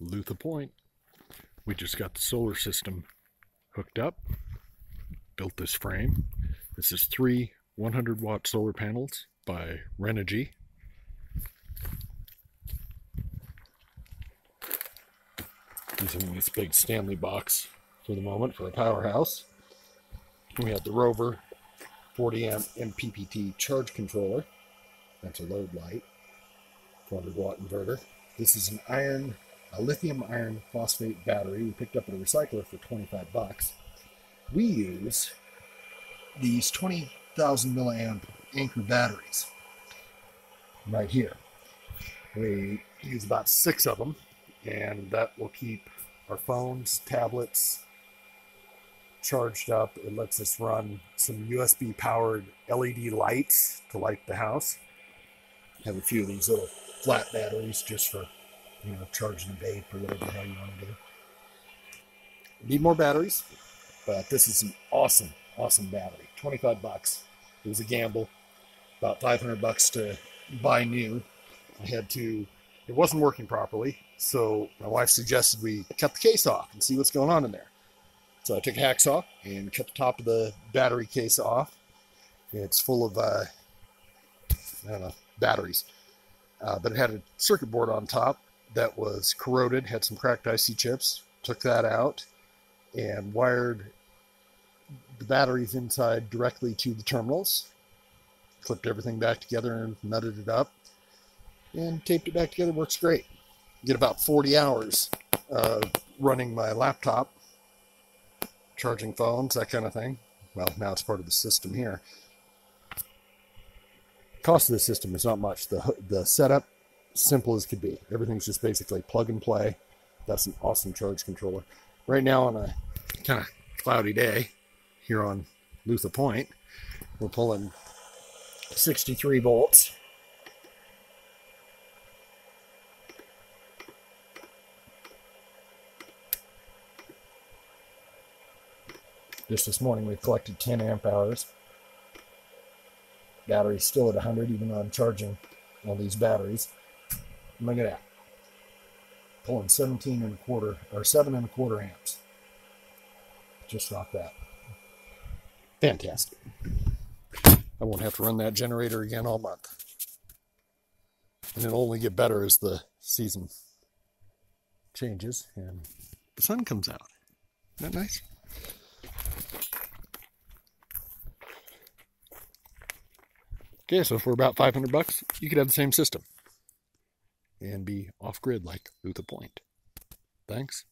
LUTHA Point. We just got the solar system hooked up, built this frame. This is three 100 watt solar panels by Renogy. Using this big Stanley box for the moment for a powerhouse. We have the Rover 40 amp MPPT charge controller. That's a load light. 400 watt inverter. This is an iron, a lithium iron phosphate battery we picked up at a recycler for 25 bucks. We use these 20,000 milliamp Anker batteries right here. We use about six of them, and that will keep our phones, tablets charged up. It lets us run some USB powered LED lights to light the house. Have a few of these little flat batteries just for you know charging the vape or whatever the hell you want to do. Need more batteries, but this is an awesome, awesome battery. 25 bucks. It was a gamble. About 500 bucks to buy new. I had to, it wasn't working properly. So my wife suggested we cut the case off and see what's going on in there. So I took a hacksaw and cut the top of the battery case off. It's full of, uh, I don't know, batteries. Uh, but it had a circuit board on top that was corroded, had some cracked IC chips. Took that out and wired the batteries inside directly to the terminals. Clipped everything back together and nutted it up and taped it back together. Works great. Get about 40 hours running my laptop, charging phones, that kind of thing. Well, now it's part of the system here. Cost of the system is not much. The the setup simple as could be. Everything's just basically plug and play. That's an awesome charge controller. Right now on a kind of cloudy day here on LUTHA Point, we're pulling 63 volts. Just this morning we've collected 10 amp hours. Battery's still at 100 even though I'm charging all these batteries. Look at that. Pulling 17 and a quarter, or 7 and a quarter amps. Just like that. Fantastic. I won't have to run that generator again all month. And it'll only get better as the season changes and the sun comes out. Isn't that nice? Okay, so for about 500 bucks, you could have the same system and be off grid like LUTHA Point. Thanks.